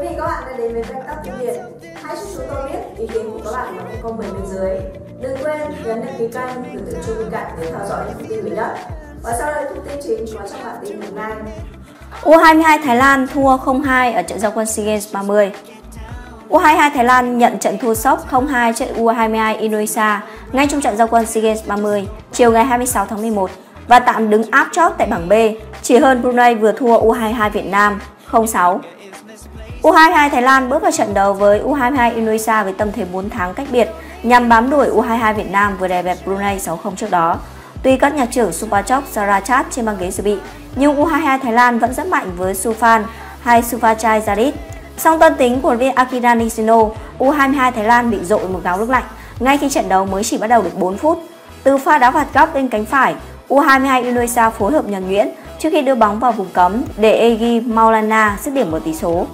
quý vị các bạn đã đến với Vạch Tóc Tiếng Việt. Hãy cho chúng tôi biết ý kiến của các bạn bằng comment bên dưới. Đừng quên nhấn đăng ký kênh, gửi tượng chuông bên cạnh để theo dõi những thông tin mới nhất. Và sau đây thông tin chính có trong bản tin hôm nay. U22 Thái Lan thua 0-2 ở trận giao quân SEA Games 30. U22 Thái Lan nhận trận thua sốc 0-2 trước U22 Indonesia ngay trong trận giao quân SEA Games 30 chiều ngày 26 tháng 11 và tạm đứng áp chót tại bảng B, chỉ hơn Brunei vừa thua U22 Việt Nam 0-6. U22 Thái Lan bước vào trận đấu với U22 Indonesia với tâm thế 4 tháng cách biệt nhằm bám đuổi U22 Việt Nam vừa đè bẹp Brunei 6-0 trước đó. Tuy các nhạc trưởng Supachok Sarachat trên băng ghế dự bị, nhưng U22 Thái Lan vẫn rất mạnh với Sufan hay Sufachai Zarit. Song tân tính của viên Akira Nishino, U22 Thái Lan bị dội một gáo nước lạnh ngay khi trận đấu mới chỉ bắt đầu được 4 phút. Từ pha đá phạt góc bên cánh phải, U22 Indonesia phối hợp nhuần nhuyễn trước khi đưa bóng vào vùng cấm để Egi Maulana dứt điểm một tỷ số.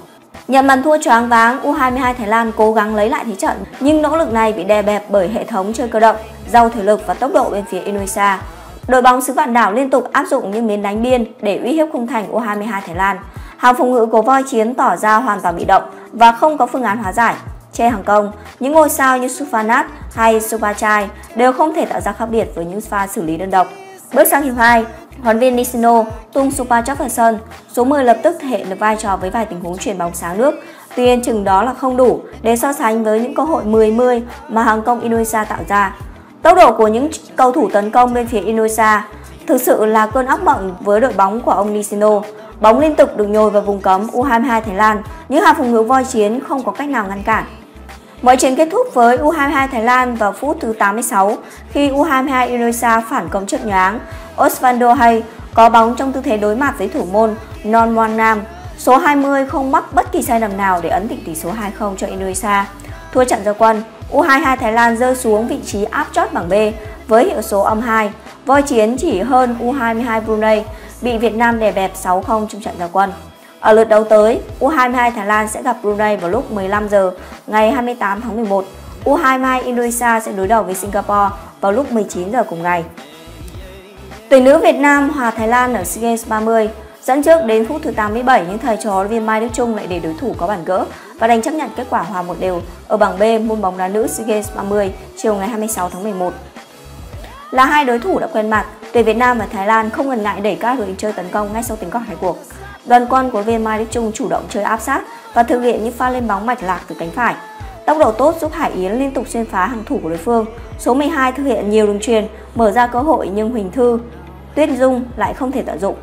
Nhận bàn thua choáng váng, U22 Thái Lan cố gắng lấy lại thế trận, nhưng nỗ lực này bị đè bẹp bởi hệ thống chơi cơ động, giàu thể lực và tốc độ bên phía Indonesia. Đội bóng xứ vạn đảo liên tục áp dụng những miếng đánh biên để uy hiếp khung thành U22 Thái Lan. Hàng phòng ngự của voi chiến tỏ ra hoàn toàn bị động và không có phương án hóa giải. Trên hàng công, những ngôi sao như Sufanat hay Supachai đều không thể tạo ra khác biệt với những pha xử lý đơn độc. Bước sang hiệp 2, huấn viên Nishino tung Super Jefferson, số 10 lập tức thể hiện được vai trò với vài tình huống chuyển bóng sáng nước. Tuy nhiên chừng đó là không đủ để so sánh với những cơ hội 10-10 mà hàng công Indonesia tạo ra. Tốc độ của những cầu thủ tấn công bên phía Indonesia thực sự là cơn ác mộng với đội bóng của ông Nishino. Bóng liên tục được nhồi vào vùng cấm U22 Thái Lan, những hàng phòng ngự voi chiến không có cách nào ngăn cản. Mọi chuyện kết thúc với U22 Thái Lan vào phút thứ 86 khi U22 Indonesia phản công chớp nhoáng. Osvaldo Hay có bóng trong tư thế đối mặt với thủ môn Non Moan Nam. Số 20 không mắc bất kỳ sai lầm nào để ấn định tỷ số 2-0 cho Indonesia. Thua trận giao quân, U22 Thái Lan rơi xuống vị trí áp chót bảng B với hiệu số âm 2. Voi chiến chỉ hơn U22 Brunei bị Việt Nam đè bẹp 6-0 trong trận giao quân. Ở lượt đấu tới, U22 Thái Lan sẽ gặp Brunei vào lúc 15 giờ ngày 28 tháng 11. U22 Indonesia sẽ đối đầu với Singapore vào lúc 19 giờ cùng ngày. Tuyển nữ Việt Nam hòa Thái Lan ở SEA Games 30 dẫn trước đến phút thứ 87 nhưng thầy trò viên Mai Đức Trung lại để đối thủ có bản gỡ và đành chấp nhận kết quả hòa một đều ở bảng B môn bóng đá nữ SEA Games 30 chiều ngày 26 tháng 11. Là hai đối thủ đã quen mặt, tuyển Việt Nam và Thái Lan không ngần ngại đẩy các đội chơi tấn công ngay sau tiếng cọc hai cuộc. Đoàn quân của viên Mai Đức Trung chủ động chơi áp sát và thực hiện những pha lên bóng mạch lạc từ cánh phải. Tốc độ tốt giúp Hải Yến liên tục xuyên phá hàng thủ của đối phương. Số 12 thực hiện nhiều đường truyền, mở ra cơ hội nhưng Huỳnh Thư, Tuyết Dung lại không thể tận dụng.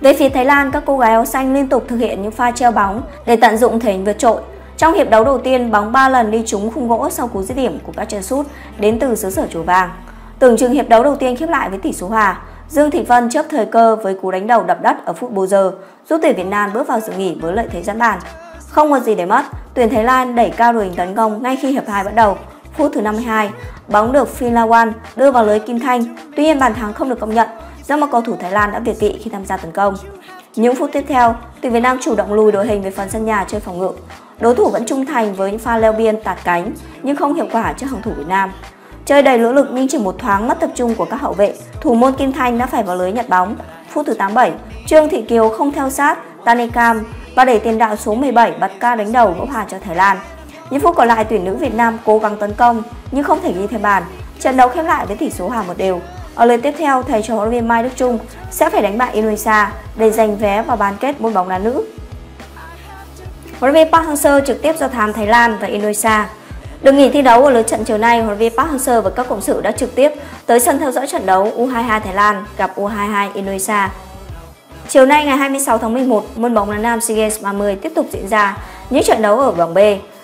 Về phía Thái Lan, các cô gái áo xanh liên tục thực hiện những pha treo bóng để tận dụng thể hình vượt trội. Trong hiệp đấu đầu tiên, bóng 3 lần đi trúng khung gỗ sau cú dứt điểm của các chân sút đến từ xứ sở chùa vàng. Tưởng chừng hiệp đấu đầu tiên khép lại với tỷ số hòa, Dương Thị Vân chớp thời cơ với cú đánh đầu đập đất ở phút bù giờ, giúp tuyển Việt Nam bước vào dự nghỉ với lợi thế dẫn bàn. Không có gì để mất, tuyển Thái Lan đẩy cao đội hình tấn công ngay khi hiệp 2 bắt đầu. Phút thứ 52, bóng được Philawan đưa vào lưới Kim Thanh, tuy nhiên bàn thắng không được công nhận do một cầu thủ Thái Lan đã việt vị khi tham gia tấn công. Những phút tiếp theo, tuyển Việt Nam chủ động lùi đội hình về phần sân nhà chơi phòng ngự. Đối thủ vẫn trung thành với những pha leo biên tạt cánh nhưng không hiệu quả trước hàng thủ Việt Nam. Chơi đầy nỗ lực nhưng chỉ một thoáng mất tập trung của các hậu vệ, thủ môn Kim Thanh đã phải vào lưới nhặt bóng. Phút thứ 87, Trương Thị Kiều không theo sát Tanekam và để tiền đạo số 17 bật ca đánh đầu gỡ hòa cho Thái Lan. Những phút còn lại tuyển nữ Việt Nam cố gắng tấn công nhưng không thể ghi thêm bàn. Trận đấu khép lại với tỷ số hòa một đều. Ở lượt tiếp theo, thầy trò huấn viên Mai Đức Trung sẽ phải đánh bại Indonesia để giành vé vào bán kết môn bóng đá nữ. Huấn luyện viên Park Hang-seo trực tiếp do thám Thái Lan và Indonesia. Được nghỉ thi đấu ở lượt trận chiều nay, huấn luyện viên Park Hang-seo và các cộng sự đã trực tiếp tới sân theo dõi trận đấu U22 Thái Lan gặp U22 Indonesia. Chiều nay ngày 26 tháng 11, môn bóng đá nam SEA Games 30 tiếp tục diễn ra những trận đấu ở bảng B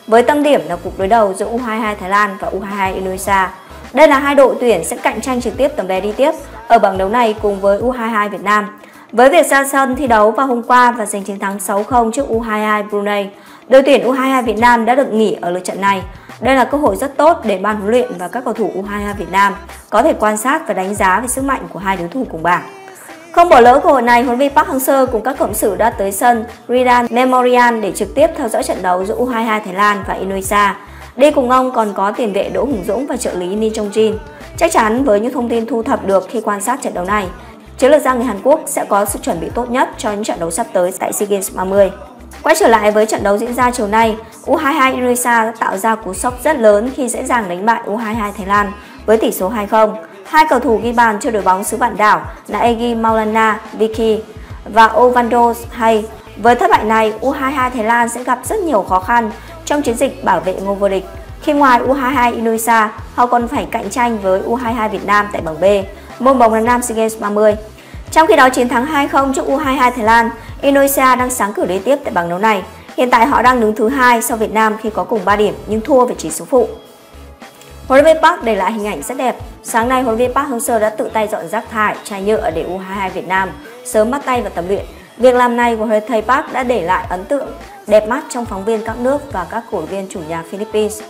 với tâm điểm là cuộc đối đầu giữa U22 Thái Lan và U22 Indonesia. Đây là hai đội tuyển sẽ cạnh tranh trực tiếp tấm vé đi tiếp ở bảng đấu này cùng với U22 Việt Nam. Với việc ra sân thi đấu vào hôm qua và giành chiến thắng 6-0 trước U22 Brunei, đội tuyển U22 Việt Nam đã được nghỉ ở lượt trận này. Đây là cơ hội rất tốt để ban huấn luyện và các cầu thủ U22 Việt Nam có thể quan sát và đánh giá về sức mạnh của hai đối thủ cùng bảng. Không bỏ lỡ cơ hội này, huấn luyện Park Hang-seo cùng các cộng sự đã tới sân Ridan Memorial để trực tiếp theo dõi trận đấu giữa U22 Thái Lan và Indonesia. Đi cùng ông còn có tiền vệ Đỗ Hùng Dũng và trợ lý Ni Chong Jin. Chắc chắn với những thông tin thu thập được khi quan sát trận đấu này, chiến lược gia người Hàn Quốc sẽ có sự chuẩn bị tốt nhất cho những trận đấu sắp tới tại SEA Games 30. Quay trở lại với trận đấu diễn ra chiều nay, U22 Indonesia tạo ra cú sốc rất lớn khi dễ dàng đánh bại U22 Thái Lan với tỷ số 2-0. Hai cầu thủ ghi bàn cho đội bóng xứ vạn đảo là Egi Maulana Vicky và Ovando Hay. Với thất bại này, U22 Thái Lan sẽ gặp rất nhiều khó khăn trong chiến dịch bảo vệ ngôi vô địch. Khi ngoài U22 Indonesia, họ còn phải cạnh tranh với U22 Việt Nam tại bảng B, môn bóng đá nam SEA Games 30. Trong khi đó chiến thắng 2-0 trước U22 Thái Lan, Indonesia đang sáng cửa liên tiếp tại bảng đấu này. Hiện tại họ đang đứng thứ hai sau Việt Nam khi có cùng 3 điểm nhưng thua về chỉ số phụ. Huấn luyện viên Park để lại hình ảnh rất đẹp. Sáng nay, huấn luyện viên Park Hang-seo đã tự tay dọn rác thải, chai nhựa ở để U22 Việt Nam, sớm bắt tay vào tập luyện. Việc làm này của thầy Park đã để lại ấn tượng đẹp mắt trong phóng viên các nước và các cổ viên chủ nhà Philippines.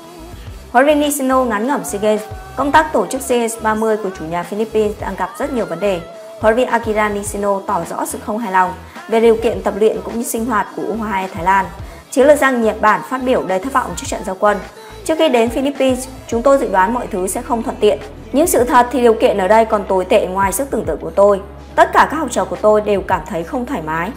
Huấn luyện viên Nishino ngắn ngẩm SEA Games, công tác tổ chức SEA Games 30 của chủ nhà Philippines đang gặp rất nhiều vấn đề. Huấn luyện viên Akira Nishino tỏ rõ sự không hài lòng về điều kiện tập luyện cũng như sinh hoạt của U22 Thái Lan. Chiến lược gia Nhật Bản phát biểu đầy thất vọng trước trận giao quân. Trước khi đến Philippines, chúng tôi dự đoán mọi thứ sẽ không thuận tiện. Nhưng sự thật thì điều kiện ở đây còn tồi tệ ngoài sức tưởng tượng của tôi. Tất cả các học trò của tôi đều cảm thấy không thoải mái.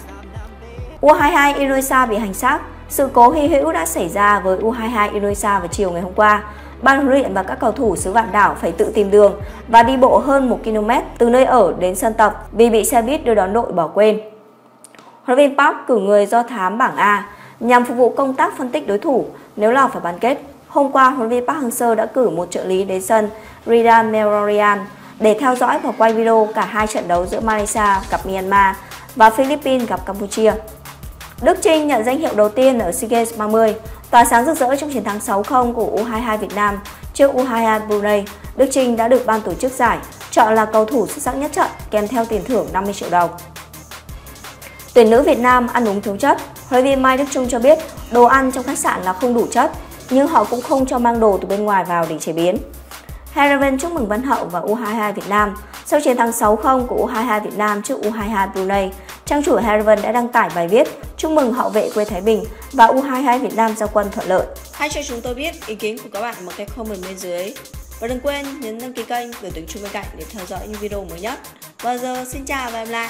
U22 Indonesia bị hành xác. Sự cố hy hữu đã xảy ra với U22 Indonesia vào chiều ngày hôm qua. Ban huấn luyện và các cầu thủ xứ vạn đảo phải tự tìm đường và đi bộ hơn 1 km từ nơi ở đến sân tập vì bị xe buýt đưa đón đội bỏ quên. Huấn luyện viên Park cử người do thám bảng A nhằm phục vụ công tác phân tích đối thủ nếu lọt vào bán kết. Hôm qua, huấn luyện viên Park Hang-seo đã cử một trợ lý đến sân Rida Merorian để theo dõi và quay video cả hai trận đấu giữa Malaysia gặp Myanmar và Philippines gặp Campuchia. Đức Trinh nhận danh hiệu đầu tiên ở SEA Games 30, tỏa sáng rực rỡ trong chiến thắng 6-0 của U22 Việt Nam trước U22 Brunei. Đức Trinh đã được ban tổ chức giải chọn là cầu thủ xuất sắc nhất trận kèm theo tiền thưởng 50 triệu đồng. Tuyển nữ Việt Nam ăn uống thiếu chất. Huấn viên Mai Đức Trung cho biết đồ ăn trong khách sạn là không đủ chất, nhưng họ cũng không cho mang đồ từ bên ngoài vào để chế biến. Heraven chúc mừng Văn Hậu và U22 Việt Nam. Sau chiến thắng 6-0 của U22 Việt Nam trước U22 Brunei, trang chủ Heraven đã đăng tải bài viết chúc mừng hậu vệ quê Thái Bình và U22 Việt Nam giao quân thuận lợi. Hãy cho chúng tôi biết ý kiến của các bạn bằng cách comment bên dưới. Và đừng quên nhấn đăng ký kênh, gửi tiếng chuông bên cạnh để theo dõi những video mới nhất. Và giờ xin chào và hẹn lại.